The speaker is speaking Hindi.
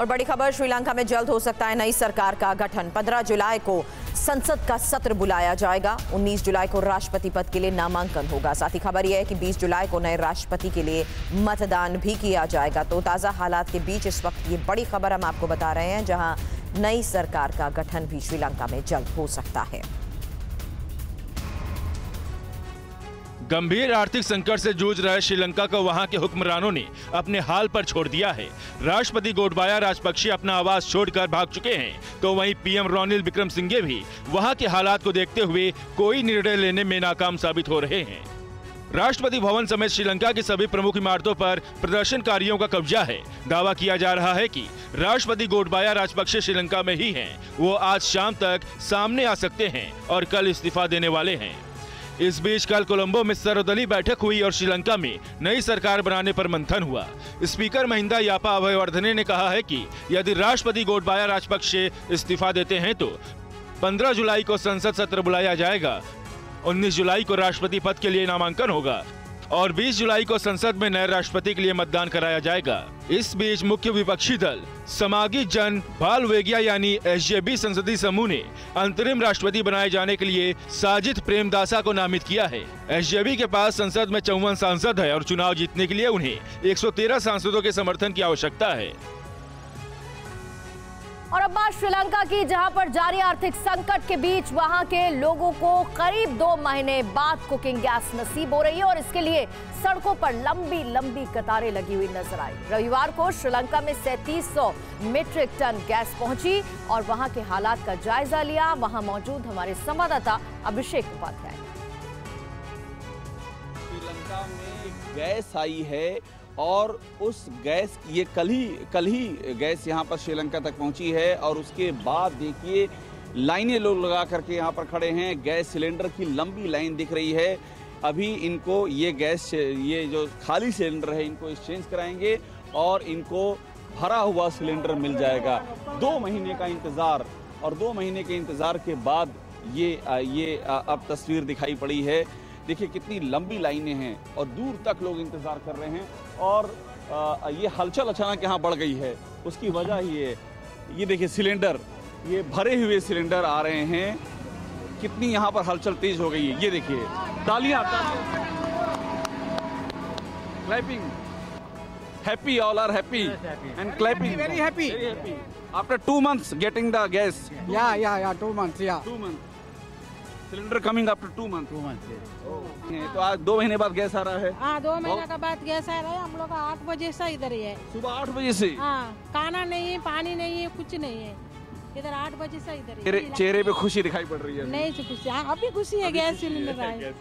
और बड़ी खबर, श्रीलंका में जल्द हो सकता है नई सरकार का गठन। 15 जुलाई को संसद का सत्र बुलाया जाएगा। 19 जुलाई को राष्ट्रपति पद के लिए नामांकन होगा। साथ ही खबर यह है कि 20 जुलाई को नए राष्ट्रपति के लिए मतदान भी किया जाएगा। तो ताज़ा हालात के बीच इस वक्त ये बड़ी खबर हम आपको बता रहे हैं, जहाँ नई सरकार का गठन भी श्रीलंका में जल्द हो सकता है। गंभीर आर्थिक संकट से जूझ रहे श्रीलंका को वहाँ के हुक्मरानों ने अपने हाल पर छोड़ दिया है। राष्ट्रपति गोटबाया राजपक्षे अपना आवास छोड़कर भाग चुके हैं तो वहीं पीएम रोनिल विक्रम सिंघे भी वहाँ के हालात को देखते हुए कोई निर्णय लेने में नाकाम साबित हो रहे हैं। राष्ट्रपति भवन समेत श्रीलंका की सभी प्रमुख इमारतों पर प्रदर्शनकारियों का कब्जा है। दावा किया जा रहा है कि राष्ट्रपति गोटबाया राजपक्षे श्रीलंका में ही हैं। वो आज शाम तक सामने आ सकते हैं और कल इस्तीफा देने वाले हैं। इस बीच कल कोलंबो में सर्वदलीय बैठक हुई और श्रीलंका में नई सरकार बनाने पर मंथन हुआ। स्पीकर महिंदा यापा अभयवर्धने ने कहा है कि यदि राष्ट्रपति गोटबाया राजपक्षे इस्तीफा देते हैं तो 15 जुलाई को संसद सत्र बुलाया जाएगा। 19 जुलाई को राष्ट्रपति पद के लिए नामांकन होगा। और 20 जुलाई को संसद में नए राष्ट्रपति के लिए मतदान कराया जाएगा। इस बीच मुख्य विपक्षी दल समागी जन भाल वेगिया यानी एस संसदीय समूह ने अंतरिम राष्ट्रपति बनाए जाने के लिए साजिद प्रेमदासा को नामित किया है। एसजेबी के पास संसद में चौवन सांसद है और चुनाव जीतने के लिए उन्हें 113 सांसदों के समर्थन की आवश्यकता है। और अब बात श्रीलंका की, जहाँ पर जारी आर्थिक संकट के बीच वहाँ के लोगों को करीब दो महीने बाद कुकिंग गैस नसीब हो रही है और इसके लिए सड़कों पर लंबी लंबी कतारें लगी हुई नज़र आई। रविवार को श्रीलंका में 3700 मीट्रिक टन गैस पहुँची और वहाँ के हालात का जायजा लिया। वहाँ मौजूद हमारे संवाददाता अभिषेक उपाध्याय। श्रीलंका में गैस आई है और उस गैस, ये कल ही कल ही गैस यहाँ पर श्रीलंका तक पहुँची है और उसके बाद देखिए, लाइनें लोग लगा करके यहाँ पर खड़े हैं। गैस सिलेंडर की लंबी लाइन दिख रही है। अभी इनको ये गैस, ये जो खाली सिलेंडर है, इनको एक्सचेंज कराएँगे और इनको भरा हुआ सिलेंडर मिल जाएगा। दो महीने का इंतज़ार और दो महीने के इंतज़ार के बाद ये ये अब तस्वीर दिखाई पड़ी है। देखिए कितनी लंबी लाइनें हैं और दूर तक लोग इंतज़ार कर रहे हैं और आ, ये हलचल अचानक यहाँ बढ़ गई है। उसकी वजह ये ये देखिए सिलेंडर ये भरे हुए सिलेंडर आ रहे हैं। कितनी यहाँ पर हलचल तेज हो गई है। ये देखिए तालियाँ clapping happy all are happy and clapping very happy after two months getting the gas या या या टू मंथ्स या two month cylinder coming after two month two month तो आज दो महीने बाद गैस आ रहा है। हाँ दो महीने का बाद गैस आ रहा है। हम लोग आठ बजे से इधर ही है। सुबह आठ बजे से? हाँ खाना नहीं है पानी नहीं है कुछ नहीं है। इधर आठ बजे से इधर चेहरे चेहरे पे खुशी दिखाई पड़ रही है। नहीं खुशी हाँ अभी खुशी है गैस सिलेंडर आए